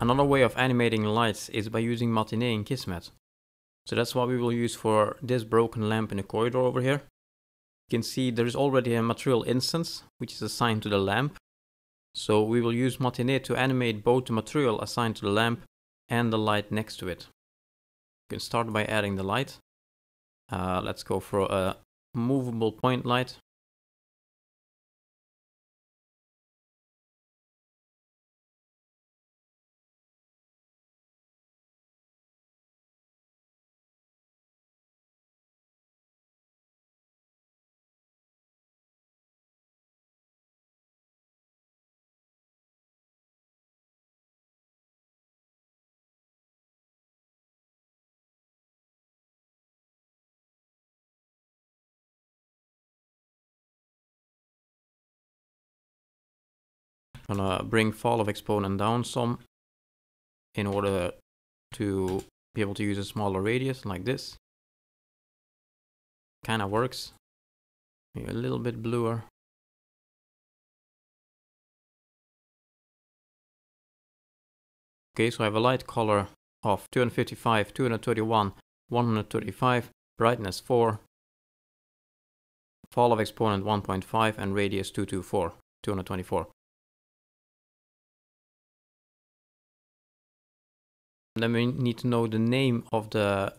Another way of animating lights is by using Matinee in Kismet. So that's what we will use for this broken lamp in the corridor over here. You can see there is already a material instance which is assigned to the lamp. So we will use Matinee to animate both the material assigned to the lamp and the light next to it. You can start by adding the light. Uh, let's go for a movable point light. Gonna bring falloff exponent down some in order to be able to use a smaller radius like this. Kinda works. Maybe a little bit bluer. Okay, so I have a light color of 255, 231, 135, brightness 4, falloff exponent 1.5 and radius 224, 224. Then we need to know the name of the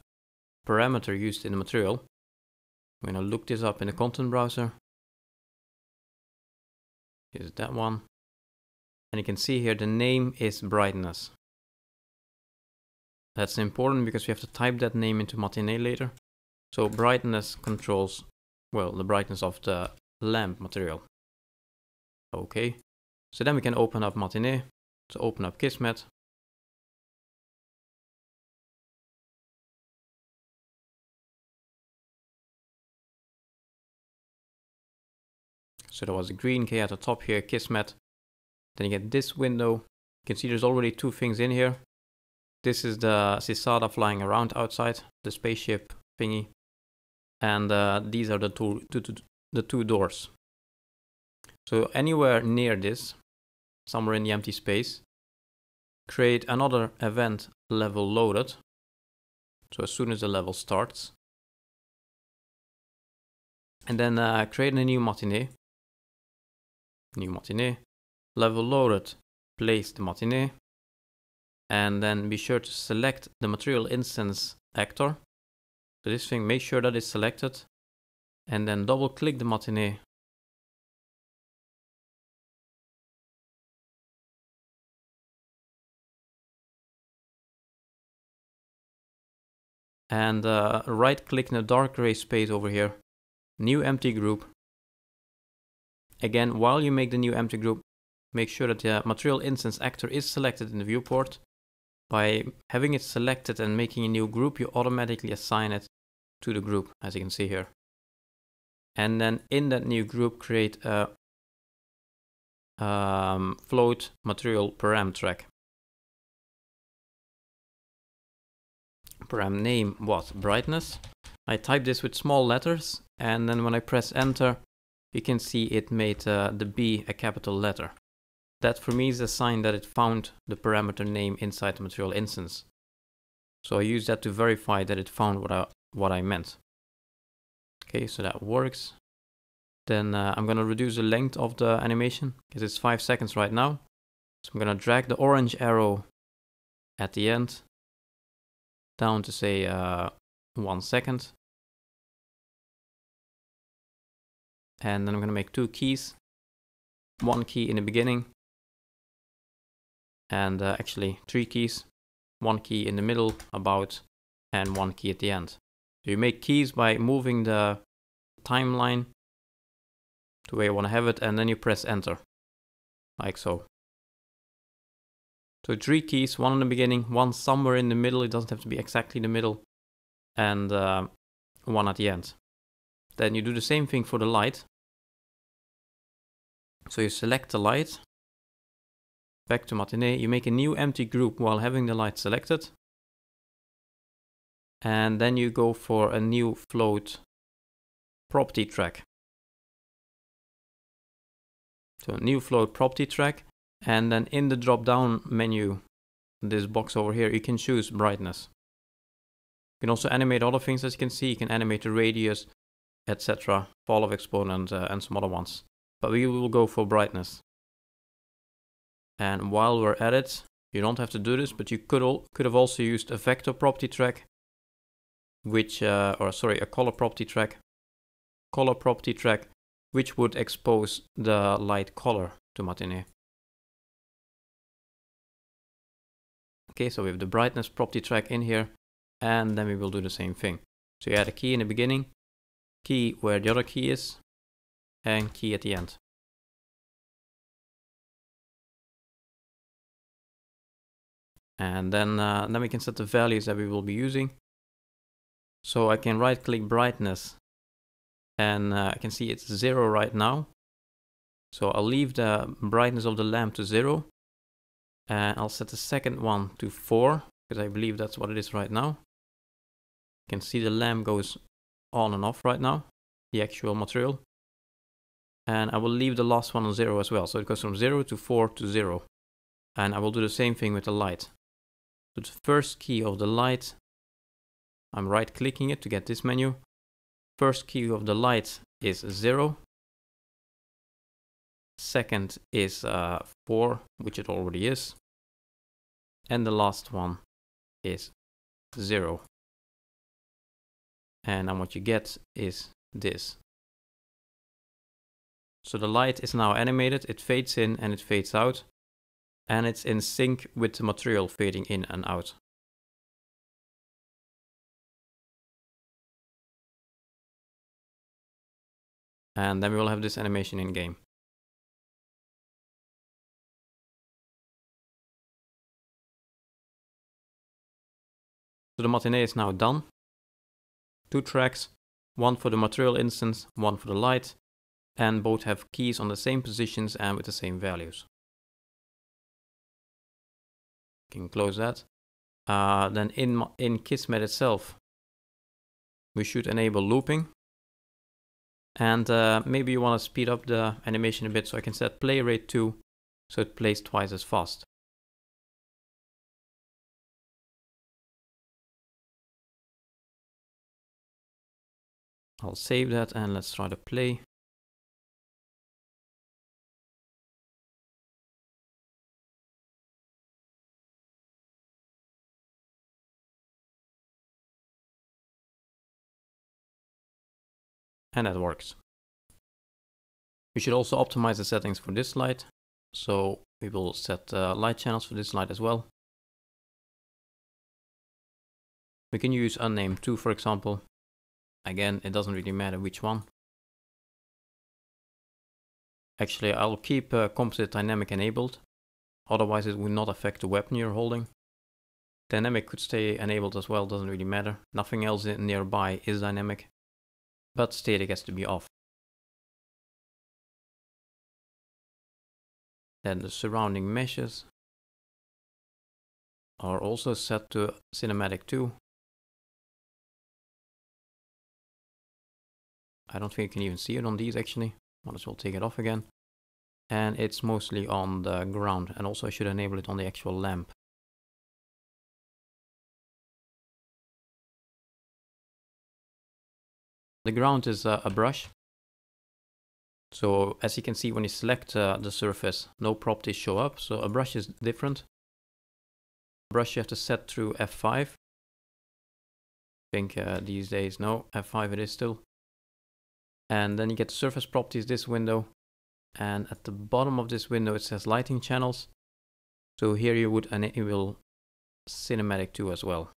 parameter used in the material. I'm going to look this up in the content browser. Here's that one. And you can see here the name is brightness. That's important because we have to type that name into Matinee later. So brightness controls, well, the brightness of the lamp material. Okay. So then we can open up Matinee. So open up Kismet. So there was a green key at the top here, Kismet. Then you get this window. You can see there's already two things in here. This is the Sisada flying around outside, the spaceship thingy. And uh, these are the two, two, two, the two doors. So anywhere near this, somewhere in the empty space, create another event level loaded. So as soon as the level starts. And then uh, create a new matinee new matinee, level loaded, place the matinee, and then be sure to select the material instance actor. So this thing, make sure that it's selected, and then double click the matinee. And uh, right click in the dark gray space over here, new empty group, Again, while you make the new empty group, make sure that the material instance actor is selected in the viewport. By having it selected and making a new group, you automatically assign it to the group, as you can see here. And then in that new group, create a um, float material param track. Param name what? Brightness. I type this with small letters, and then when I press enter, you can see it made uh, the B a capital letter. That for me is a sign that it found the parameter name inside the material instance. So I use that to verify that it found what I, what I meant. Okay, so that works. Then uh, I'm gonna reduce the length of the animation because it's five seconds right now. So I'm gonna drag the orange arrow at the end down to say uh, one second. And then I'm going to make two keys. One key in the beginning. And uh, actually three keys. One key in the middle about and one key at the end. So you make keys by moving the timeline to where you want to have it and then you press enter. Like so. So three keys one in the beginning one somewhere in the middle. It doesn't have to be exactly the middle. And uh, one at the end then you do the same thing for the light so you select the light, back to matinee, you make a new empty group while having the light selected. And then you go for a new float property track. So a new float property track. And then in the drop down menu, this box over here, you can choose brightness. You can also animate other things as you can see. You can animate the radius, etc. Falloff exponent uh, and some other ones. But we will go for brightness. And while we're at it, you don't have to do this, but you could could have also used a vector property track, which, uh, or sorry, a color property track, color property track, which would expose the light color to matinee. Okay, so we have the brightness property track in here, and then we will do the same thing. So you add a key in the beginning, key where the other key is, and key at the end. And then, uh, then we can set the values that we will be using. So I can right click brightness and uh, I can see it's zero right now. So I'll leave the brightness of the lamp to zero and I'll set the second one to four because I believe that's what it is right now. You can see the lamp goes on and off right now, the actual material. And I will leave the last one on zero as well. So it goes from zero to four to zero. And I will do the same thing with the light. So the first key of the light, I'm right clicking it to get this menu. First key of the light is 0. Second is uh, 4, which it already is. And the last one is 0. And then what you get is this. So the light is now animated, it fades in and it fades out and it's in sync with the material fading in and out. And then we will have this animation in game. So the matinee is now done. Two tracks, one for the material instance, one for the light, and both have keys on the same positions and with the same values can close that. Uh, then in, in Kismet itself, we should enable looping. And uh, maybe you want to speed up the animation a bit, so I can set play rate 2, so it plays twice as fast. I'll save that and let's try to play. and that works. We should also optimize the settings for this light. So we will set uh, light channels for this light as well. We can use unnamed 2 for example. Again, it doesn't really matter which one. Actually, I'll keep uh, composite dynamic enabled. Otherwise it would not affect the weapon you're holding. Dynamic could stay enabled as well, doesn't really matter. Nothing else nearby is dynamic but static has to be off. Then the surrounding meshes are also set to cinematic 2. I don't think you can even see it on these actually. Might as well take it off again. And it's mostly on the ground and also I should enable it on the actual lamp. The ground is uh, a brush. So as you can see when you select uh, the surface, no properties show up. So a brush is different. Brush you have to set through F5. I think uh, these days, no, F5 it is still. And then you get surface properties, this window. And at the bottom of this window, it says lighting channels. So here you would enable cinematic 2 as well.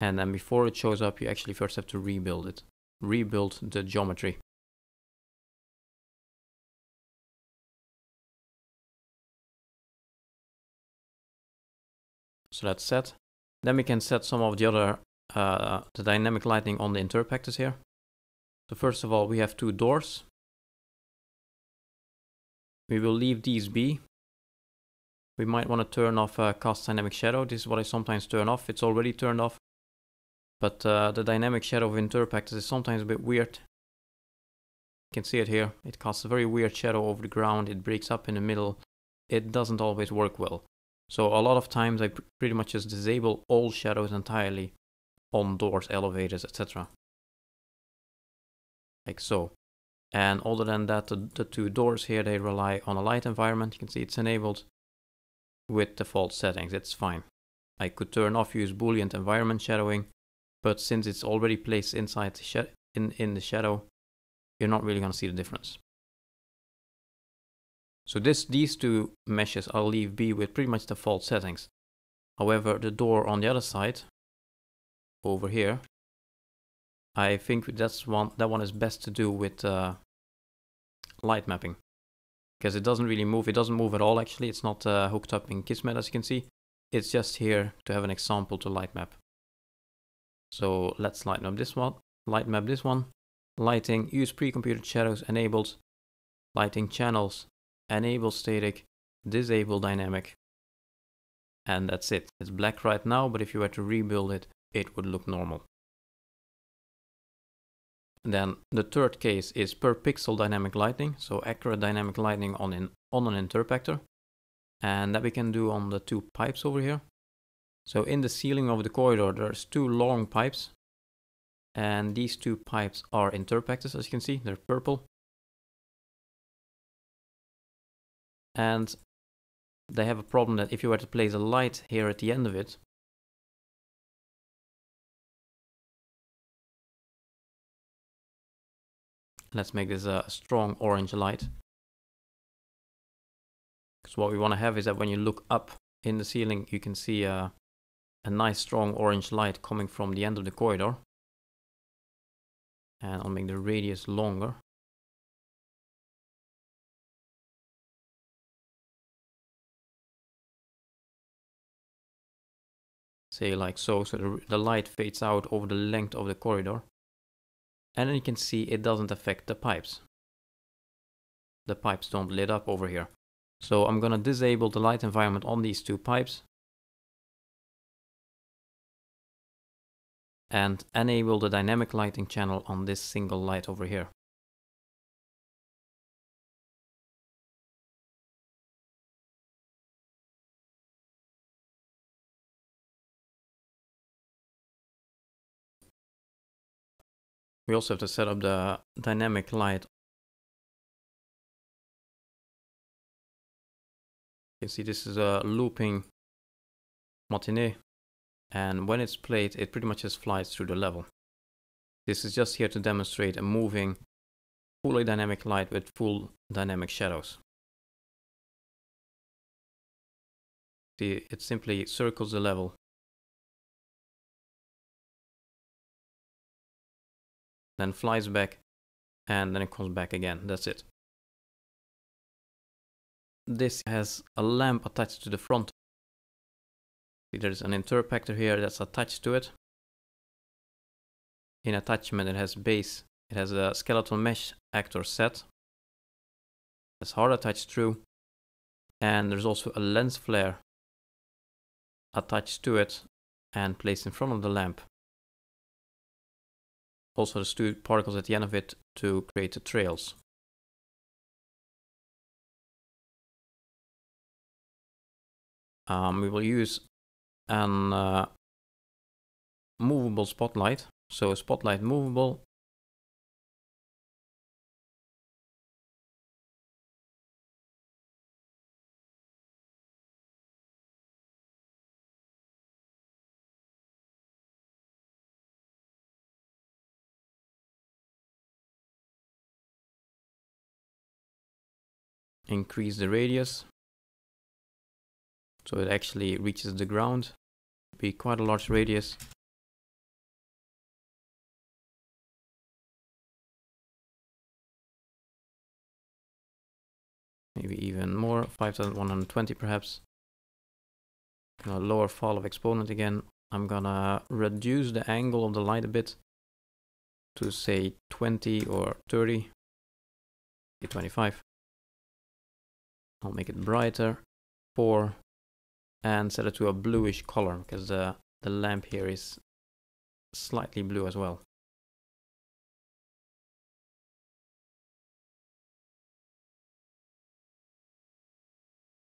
And then before it shows up, you actually first have to rebuild it. Rebuild the geometry. So that's set. Then we can set some of the other, uh, the dynamic lighting on the interpactors here. So first of all, we have two doors. We will leave these be. We might want to turn off uh, cast dynamic shadow. This is what I sometimes turn off. It's already turned off. But uh, the dynamic shadow of Interpact is sometimes a bit weird. You can see it here. It casts a very weird shadow over the ground. It breaks up in the middle. It doesn't always work well. So a lot of times I pr pretty much just disable all shadows entirely on doors, elevators, etc. Like so. And other than that, the, the two doors here, they rely on a light environment. You can see it's enabled with default settings. It's fine. I could turn off use boolean environment shadowing, but since it's already placed inside the in, in the shadow, you're not really going to see the difference. So this these two meshes I'll leave be with pretty much default settings. However, the door on the other side, over here, I think that's one that one is best to do with uh, light mapping because it doesn't really move. It doesn't move at all actually. It's not uh, hooked up in Kismet as you can see. It's just here to have an example to light map. So let's light map this one. Light map this one. Lighting, use pre-computed shadows enabled. Lighting channels, enable static, disable dynamic. And that's it. It's black right now, but if you were to rebuild it, it would look normal. Then the third case is per pixel dynamic lighting, so accurate dynamic lighting on, in, on an interpactor. And that we can do on the two pipes over here. So in the ceiling of the corridor, there's two long pipes. And these two pipes are interpactors, as you can see, they're purple. And they have a problem that if you were to place a light here at the end of it, let's make this a strong orange light. Because what we want to have is that when you look up in the ceiling, you can see a, a nice strong orange light coming from the end of the corridor. And I'll make the radius longer. say like so, so the, the light fades out over the length of the corridor. And then you can see it doesn't affect the pipes. The pipes don't lit up over here. So I'm gonna disable the light environment on these two pipes. And enable the dynamic lighting channel on this single light over here. We also have to set up the dynamic light. You can see this is a looping matinee and when it's played it pretty much just flies through the level. This is just here to demonstrate a moving fully dynamic light with full dynamic shadows. See, it simply circles the level then flies back, and then it comes back again. That's it. This has a lamp attached to the front. See, there's an interpactor here that's attached to it. In attachment, it has base. It has a skeletal mesh actor set. It's hard attached through. And there's also a lens flare attached to it and placed in front of the lamp also the stewed particles at the end of it to create the trails. Um, we will use an uh, movable spotlight. So a spotlight movable increase the radius. So it actually reaches the ground. Be quite a large radius. Maybe even more 5120 perhaps. Gonna lower falloff exponent again. I'm gonna reduce the angle of the light a bit to say 20 or 30 25 I'll make it brighter, 4, and set it to a bluish color because the, the lamp here is slightly blue as well.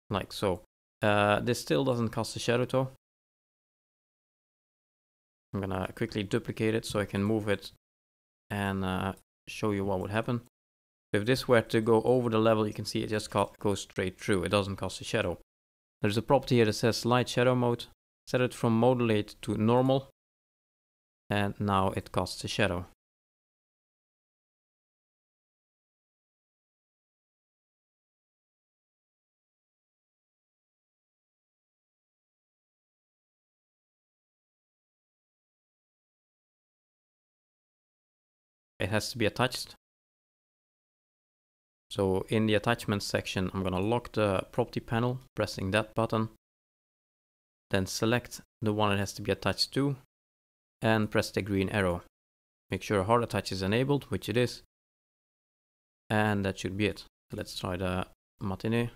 Like so. Uh, this still doesn't cast a shadow though. I'm gonna quickly duplicate it so I can move it and uh, show you what would happen. If this were to go over the level, you can see it just goes straight through. It doesn't cast a shadow. There's a property here that says light shadow mode. Set it from modulate to normal. And now it casts a shadow. It has to be attached so in the attachments section, I'm gonna lock the property panel, pressing that button. Then select the one it has to be attached to and press the green arrow. Make sure hard attach is enabled, which it is. And that should be it. Let's try the matinee.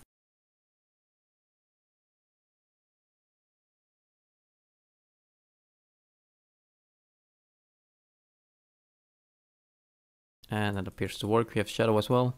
And that appears to work. We have shadow as well.